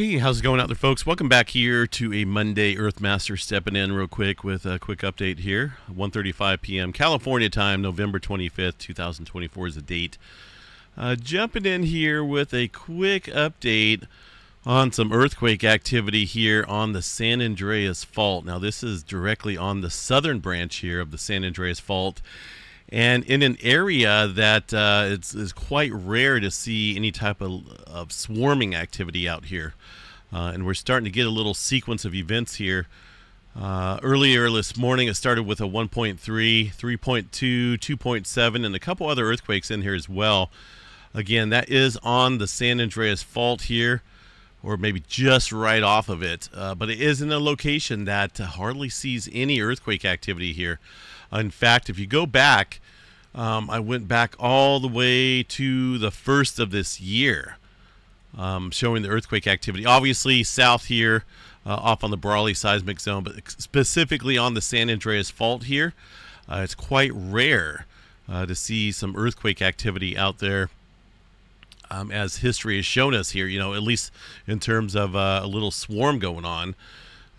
Hey, how's it going out there, folks? Welcome back here to a Monday Earthmaster stepping in real quick with a quick update here. 1:35 p.m. California time, November 25th, 2024 is the date. Uh, jumping in here with a quick update on some earthquake activity here on the San Andreas Fault. Now, this is directly on the southern branch here of the San Andreas Fault and in an area that uh, it's, is quite rare to see any type of, of swarming activity out here. Uh, and we're starting to get a little sequence of events here. Uh, earlier this morning, it started with a 1.3, 3.2, 2.7, and a couple other earthquakes in here as well. Again, that is on the San Andreas Fault here, or maybe just right off of it. Uh, but it is in a location that hardly sees any earthquake activity here. In fact, if you go back, um, I went back all the way to the first of this year, um, showing the earthquake activity. Obviously, south here, uh, off on the Brawley seismic zone, but specifically on the San Andreas Fault here, uh, it's quite rare uh, to see some earthquake activity out there. Um, as history has shown us here, you know, at least in terms of uh, a little swarm going on.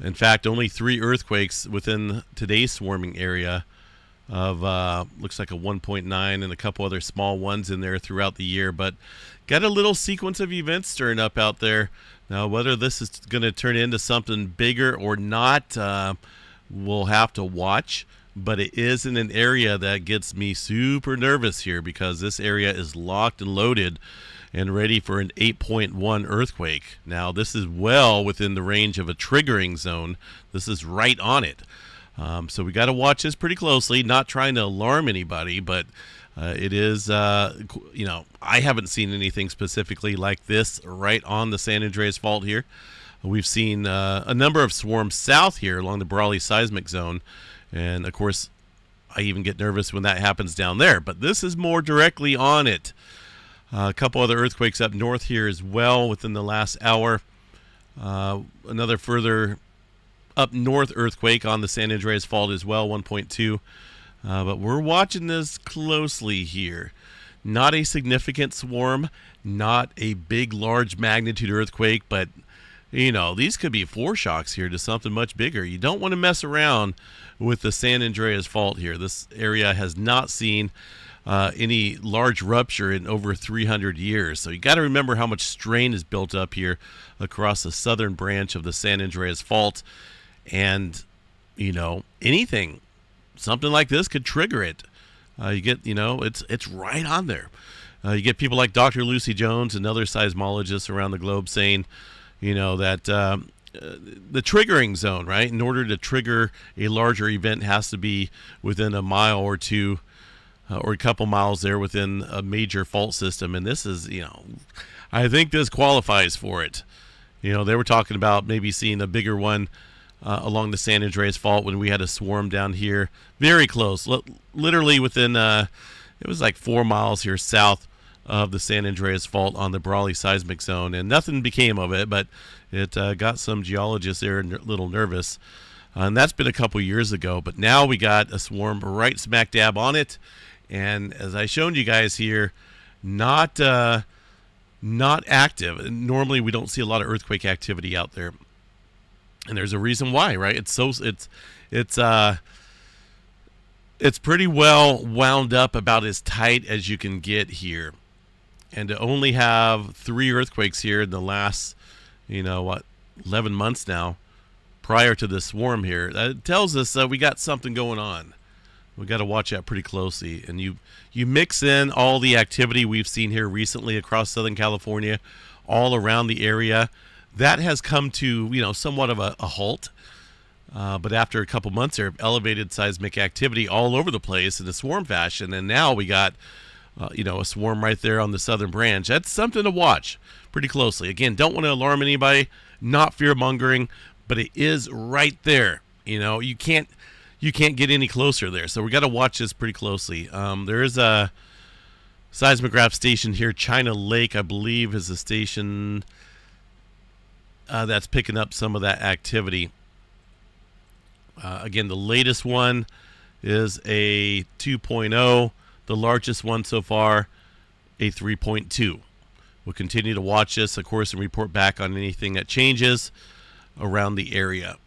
In fact, only three earthquakes within today's swarming area of uh, looks like a 1.9 and a couple other small ones in there throughout the year. But got a little sequence of events stirring up out there. Now, whether this is going to turn into something bigger or not, uh, we'll have to watch. But it is in an area that gets me super nervous here because this area is locked and loaded and ready for an 8.1 earthquake. Now, this is well within the range of a triggering zone. This is right on it. Um, so we got to watch this pretty closely. Not trying to alarm anybody, but uh, it is, uh, you know, I haven't seen anything specifically like this right on the San Andreas Fault here. We've seen uh, a number of swarms south here along the Brawley seismic zone, and of course, I even get nervous when that happens down there. But this is more directly on it. Uh, a couple other earthquakes up north here as well within the last hour. Uh, another further up north earthquake on the San Andreas Fault as well, 1.2. Uh, but we're watching this closely here. Not a significant swarm, not a big, large magnitude earthquake, but you know, these could be foreshocks here to something much bigger. You don't want to mess around with the San Andreas Fault here. This area has not seen uh, any large rupture in over 300 years. So you got to remember how much strain is built up here across the southern branch of the San Andreas Fault and you know anything, something like this could trigger it. Uh, you get you know it's it's right on there. Uh, you get people like Dr. Lucy Jones and other seismologists around the globe saying, you know that. Um, uh, the triggering zone, right? In order to trigger a larger event, has to be within a mile or two, uh, or a couple miles there within a major fault system. And this is, you know, I think this qualifies for it. You know, they were talking about maybe seeing a bigger one uh, along the San Andreas Fault when we had a swarm down here, very close, L- literally within uh, it was like four miles here south of the San Andreas Fault on the Brawley seismic zone, and nothing became of it, but it uh, got some geologists there a little nervous. And that's been a couple years ago, but now we got a swarm right smack dab on it, and as I showed you guys here, not uh, not active. Normally, we don't see a lot of earthquake activity out there and there's a reason why, right? It's so it's it's uh it's pretty well wound up about as tight as you can get here. And to only have three earthquakes here in the last, you know, what, 11 months now, prior to this swarm here, that tells us that we got something going on. We got to watch that pretty closely. And you you mix in all the activity we've seen here recently across Southern California, all around the area that has come to you know somewhat of a, a halt. Uh, but after a couple months there, elevated seismic activity all over the place in a swarm fashion, and now we got uh, you know a swarm right there on the southern branch. That's something to watch pretty closely. Again, don't want to alarm anybody, not fear mongering, but it is right there. You know, you can't you can't get any closer there, so we got to watch this pretty closely. Um, there is a seismograph station here, China Lake, I believe, is a station uh, that's picking up some of that activity. Uh, again, the latest one is a 2.0, the largest one so far, a 3.2. We'll continue to watch this, of course, and report back on anything that changes around the area.